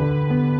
Música